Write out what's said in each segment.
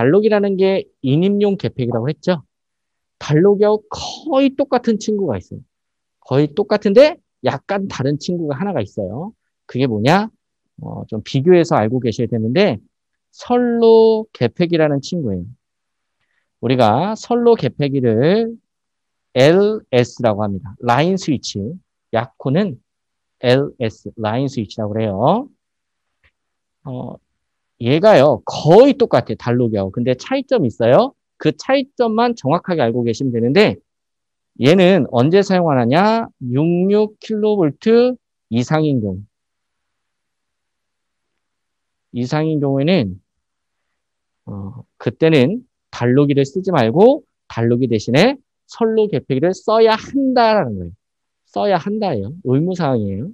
달록이라는 게 인임용 개팩이라고 했죠. 달록이하고 거의 똑같은 친구가 있어요. 거의 똑같은데 약간 다른 친구가 하나가 있어요. 그게 뭐냐? 어, 좀 비교해서 알고 계셔야 되는데 설로 개팩이라는 친구예요. 우리가 설로 개팩이를 LS라고 합니다. 라인 스위치. 약호는 LS, 라인 스위치라고 그래요. 어, 얘가요, 거의 똑같아요. 달록이하고. 근데 차이점이 있어요. 그 차이점만 정확하게 알고 계시면 되는데, 얘는 언제 사용하느냐? 66kV 이상인 경우. 이상인 경우에는, 어, 그때는 달록이를 쓰지 말고, 달록이 대신에 선로 개폐기를 써야 한다라는 거예요. 써야 한다예요. 의무사항이에요.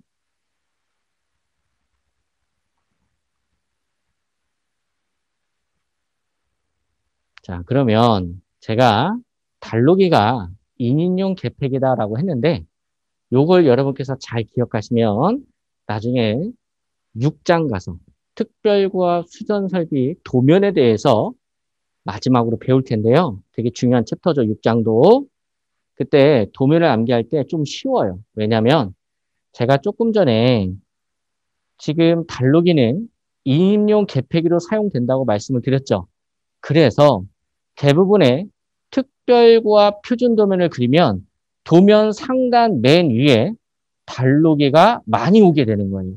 자, 그러면 제가 달로기가 인인용 개팩이다라고 했는데 요걸 여러분께서 잘 기억하시면 나중에 6장 가서 특별과 수전 설비 도면에 대해서 마지막으로 배울 텐데요. 되게 중요한 챕터죠, 6장도. 그때 도면을 암기할 때 좀 쉬워요. 왜냐면 제가 조금 전에 지금 달로기는 이임용 개폐기로 사용된다고 말씀을 드렸죠. 그래서 대부분의 특별과 표준 도면을 그리면 도면 상단 맨 위에 달로기가 많이 오게 되는 거예요.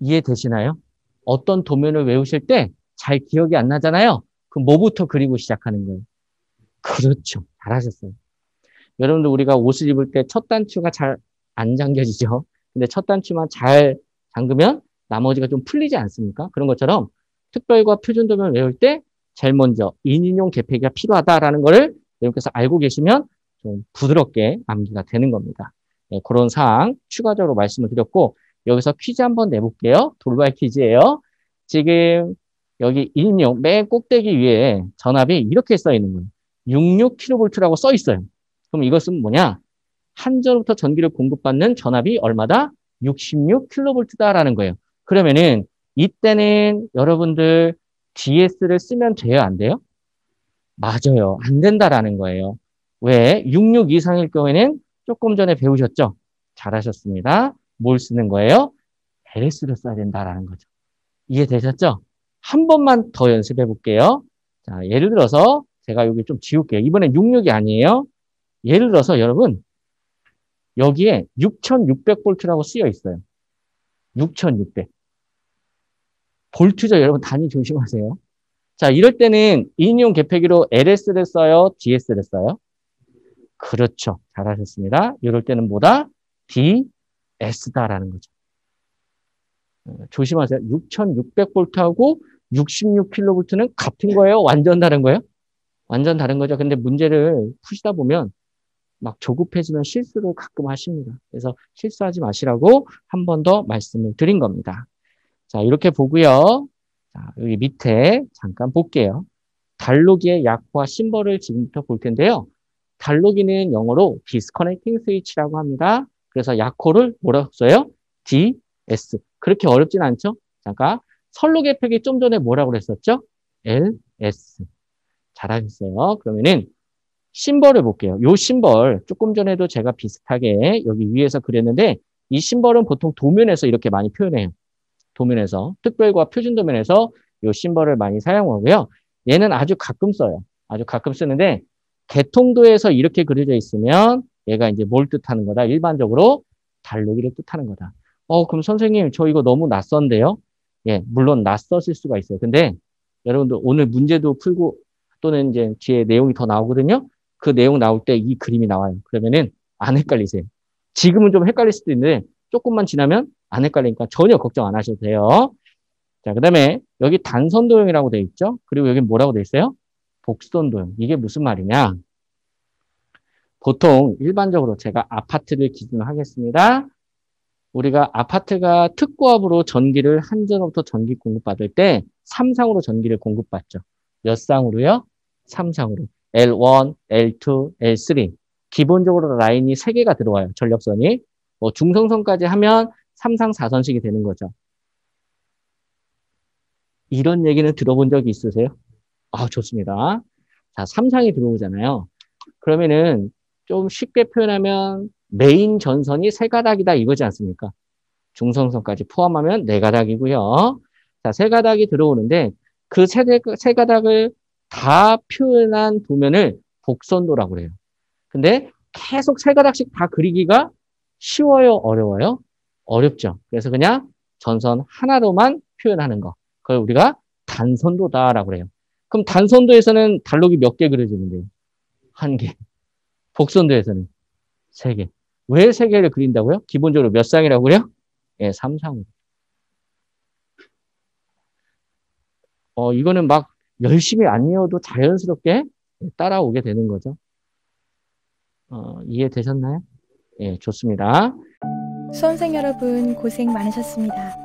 이해되시나요? 어떤 도면을 외우실 때 잘 기억이 안 나잖아요. 그럼 뭐부터 그리고 시작하는 거예요? 그렇죠. 잘하셨어요. 여러분들 우리가 옷을 입을 때 첫 단추가 잘 안 잠겨지죠. 근데 첫 단추만 잘 잠그면 나머지가 좀 풀리지 않습니까? 그런 것처럼 특별과 표준도면 외울 때 제일 먼저 인인용 개폐기가 필요하다라는 것을 여러분께서 알고 계시면 좀 부드럽게 암기가 되는 겁니다. 네, 그런 사항 추가적으로 말씀을 드렸고 여기서 퀴즈 한번 내볼게요. 돌발 퀴즈예요. 지금 여기 인용 맨 꼭대기 위에 전압이 이렇게 써 있는 거예요. 66kV라고 써 있어요. 그럼 이것은 뭐냐? 한전부터 전기를 공급받는 전압이 얼마다? 66kV다라는 거예요. 그러면은 이때는 여러분들 DS를 쓰면 돼요, 안 돼요? 맞아요. 안 된다라는 거예요. 왜? 66 이상일 경우에는 조금 전에 배우셨죠? 잘하셨습니다. 뭘 쓰는 거예요? LS를 써야 된다라는 거죠. 이해되셨죠? 한 번만 더 연습해 볼게요. 자, 예를 들어서 제가 여기 좀 지울게요. 이번엔 66이 아니에요. 예를 들어서 여러분 여기에 6600볼트라고 쓰여 있어요. 6600. 볼트죠. 여러분 단위 조심하세요. 자, 이럴 때는 인용 개폐기로 LS를 써요? DS를 써요? 그렇죠. 잘하셨습니다. 이럴 때는 뭐다? DS다라는 거죠. 음, 조심하세요. 6600볼트하고 66kV는 같은 거예요? 완전 다른 거예요? 완전 다른 거죠. 근데 문제를 푸시다 보면 막 조급해지면 실수를 가끔 하십니다. 그래서 실수하지 마시라고 한 번 더 말씀을 드린 겁니다. 자, 이렇게 보고요. 자, 여기 밑에 잠깐 볼게요. 달로기의 약과 심벌을 지금부터 볼 텐데요. 달로기는 영어로 disconnecting switch라고 합니다. 그래서 약호를 뭐라고 써요? DS. 그렇게 어렵진 않죠? 잠깐. 선로 개표기 좀 전에 뭐라고 그랬었죠? LS. 잘하셨어요. 그러면은 심벌을 볼게요. 요 심벌 조금 전에도 제가 비슷하게 여기 위에서 그렸는데 이 심벌은 보통 도면에서 이렇게 많이 표현해요. 도면에서 특별과 표준 도면에서 이 심벌을 많이 사용하고요. 얘는 아주 가끔 써요. 아주 가끔 쓰는데 개통도에서 이렇게 그려져 있으면 얘가 이제 뭘 뜻하는 거다. 일반적으로 달로기를 뜻하는 거다. 어, 그럼 선생님 저 이거 너무 낯선데요? 예, 물론 낯서실 수가 있어요. 근데 여러분들 오늘 문제도 풀고 또는 이제 뒤에 내용이 더 나오거든요. 그 내용 나올 때 이 그림이 나와요. 그러면은 안 헷갈리세요. 지금은 좀 헷갈릴 수도 있는데 조금만 지나면 안 헷갈리니까 전혀 걱정 안 하셔도 돼요. 자, 그 다음에 여기 단선도형이라고 되어 있죠? 그리고 여기 뭐라고 되어 있어요? 복선도형. 이게 무슨 말이냐? 보통 일반적으로 제가 아파트를 기준으로 하겠습니다. 우리가 아파트가 특고압으로 전기를 한전로부터 전기 공급받을 때 3상으로 전기를 공급받죠. 몇 상으로요? 3상으로. L1, L2, L3. 기본적으로 라인이 3개가 들어와요. 전력선이. 뭐 중성선까지 하면 3상4선식이 되는 거죠. 이런 얘기는 들어본 적이 있으세요? 아, 좋습니다. 자, 3상이 들어오잖아요. 그러면은 좀 쉽게 표현하면 메인 전선이 세 가닥이다 이거지 않습니까? 중성선까지 포함하면 네 가닥이고요. 자, 세 가닥이 들어오는데 그 세 세 가닥을 다 표현한 도면을 복선도라고 그래요. 근데 계속 세 가닥씩 다 그리기가 쉬워요, 어려워요? 어렵죠. 그래서 그냥 전선 하나로만 표현하는 거. 그걸 우리가 단선도다라고 그래요. 그럼 단선도에서는 달록이 몇 개 그려지는데요? 한 개. 복선도에서는 세 개. 왜 세 개를 그린다고요? 기본적으로 몇 쌍이라고 그래요? 예, 3상. 어, 이거는 막 열심히 안 외워도 자연스럽게 따라오게 되는 거죠. 어, 이해되셨나요? 예, 좋습니다. 수험생 여러분 고생 많으셨습니다.